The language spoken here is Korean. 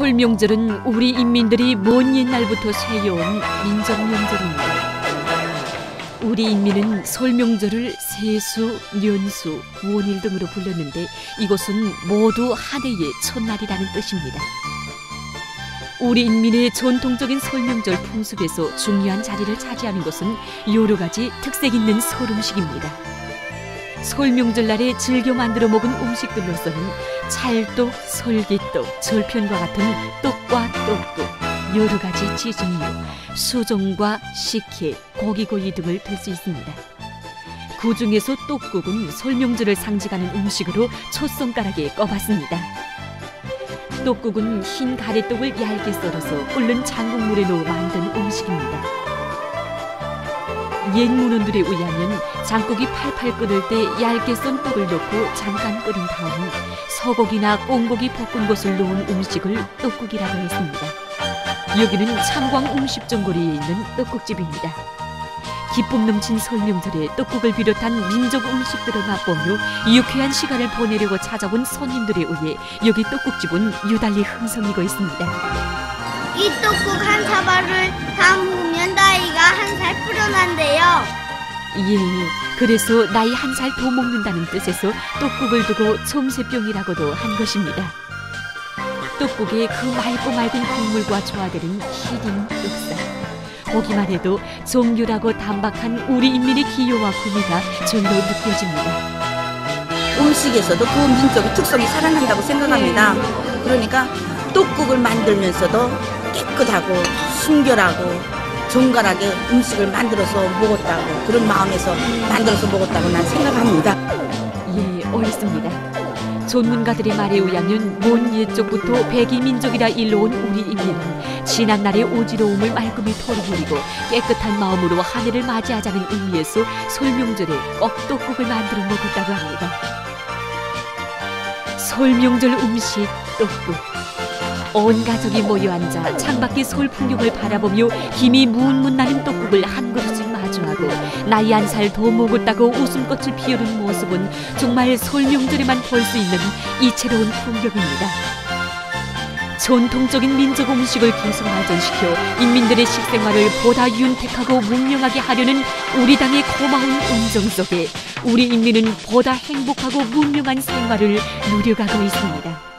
설명절은 우리 인민들이 먼 옛날부터 쇠해온 민족 명절입니다. 우리 인민은 설명절을 세수, 년수, 원일 등으로 불렀는데 이것은 모두 한 해의 첫날이라는 뜻입니다. 우리 인민의 전통적인 설명절 풍습에서 중요한 자리를 차지하는 것은 여러 가지 특색 있는 설 음식입니다. 설명절 날에 즐겨 만들어 먹은 음식들로서는 찰떡, 설기떡, 절편과 같은 떡과 떡국, 여러 가지 지중류, 수종과 식혜, 고기구이 등을 들 수 있습니다. 그 중에서 떡국은 설명절을 상징하는 음식으로 첫 손가락에 꼽았습니다. 떡국은 흰 가래떡을 얇게 썰어서 끓는 장국물에 넣어 만든 음식입니다. 옛 문헌들에 의하면 장국이 팔팔 끓을 때 얇게 썬 떡을 넣고 잠깐 끓인 다음 소고기나 꽁고기 볶은 것을 넣은 음식을 떡국이라고 했습니다. 여기는 창광 음식점거리에 있는 떡국집입니다. 기쁨 넘친 설명절에 떡국을 비롯한 민족 음식들을 맛보며 유쾌한 시간을 보내려고 찾아온 손님들에 의해 여기 떡국집은 유달리 흥성이고 있습니다. 이 떡국 한 사발을 담으 예, 그래서 나이 한 살 더 먹는다는 뜻에서 떡국을 두고 솜새병이라고도 한 것입니다. 떡국에 그 맑고 맑은 국물과 조화되는 희린 떡살. 보기만 해도 정교하고 단박한 우리 인민의 기여와 구미가 절로 느껴집니다. 음식에서도 그 민족의 특성이 살아난다고 생각합니다. 그러니까 떡국을 만들면서도 깨끗하고 순결하고 정갈하게 음식을 만들어서 먹었다고 그런 마음에서 만들어서 먹었다고 난 생각합니다. 예, 옳습니다. 전문가들의 말에 의하면 먼 옛적부터 백이 민족이라 일러온 우리 인민은 지난날의 오지러움을 말끔히 털어버리고 깨끗한 마음으로 한 해를 맞이하자는 의미에서 설명절에 꼭 떡국을 만들어 먹었다고 합니다. 설명절 음식 떡국. 온 가족이 모여 앉아 창밖의 설 풍경을 바라보며 힘이 문문나는 떡국을 한 그릇씩 마주하고 나이 한 살 더 먹었다고 웃음꽃을 피우는 모습은 정말 설명절에만 볼 수 있는 이채로운 풍경입니다. 전통적인 민족 음식을 계속 발전시켜 인민들의 식생활을 보다 윤택하고 문명하게 하려는 우리 당의 고마운 운정 속에 우리 인민은 보다 행복하고 문명한 생활을 누려가고 있습니다.